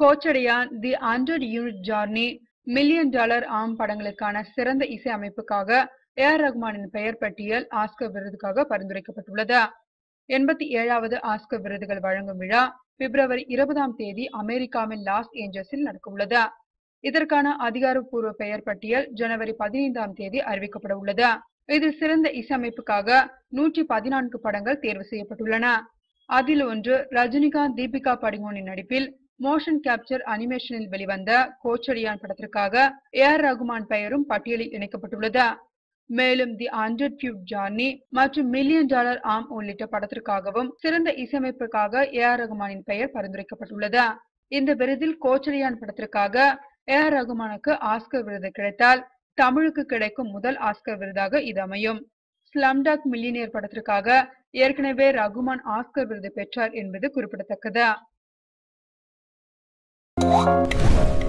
Kochadaiiyaan the hundred unit journey million dollar ஆம் படங்களுக்கான சிறந்த இசை அமைப்புக்காக ஏ ஆர் ரஹ்மானின் பெயர் பட்டியல் ஆஸ்கர் விருதுக்காக பரிந்துரைக்கப்பட்டுள்ளது. எண்பத்தி ஏழாவது ஆஸ்கர் விருதுகள் வழங்கும் விழா பிப்ரவரி இருபதாம் தேதி அமெரிக்காவின் லாஸ் ஏஞ்சல்ஸில் நடக்கவுள்ளது. இதற்கான அதிகாரப்பூர்வ பெயர் பட்டியல் ஜனவரி பதினைந்தாம் தேதி அறிவிக்கப்பட உள்ளது. இதில் சிறந்த இசையமைப்புக்காக நூற்றி பதினான்கு படங்கள் தேர்வு செய்யப்பட்டுள்ளன. அதில் ஒன்று ரஜினிகாந்த் தீபிகா படுகோனின் நடிப்பில் மோஷன் கேப்சர் அனிமேஷனில் வெளிவந்த கோச்சடியான் படத்திற்காக ஏ ஆர் ரகுமான் பெயரும் பட்டியலில் இணைக்கப்பட்டுள்ளது. மேலும் தி ஹண்ட்ரட் ஜார்னி மற்றும் மில்லியன் டாலர் ஆம் உள்ளிட்ட படத்திற்காகவும் சிறந்த இசையமைப்புக்காக ஏ ஆர் ரகுமானின் பெயர் பரிந்துரைக்கப்பட்டுள்ளது. இந்த விருதில் கோச்சடியான் படத்திற்காக ஏ ஆர் ரகுமானுக்கு ஆஸ்கர் விருது கிடைத்தால் தமிழுக்கு கிடைக்கும் முதல் ஆஸ்கர் விருதாக இது அமையும். ஸ்லம்டாக் மில்லியனியர் படத்திற்காக ஏற்கனவே ரகுமான் ஆஸ்கர் விருது பெற்றார் என்பது குறிப்பிடத்தக்கது. Thank you.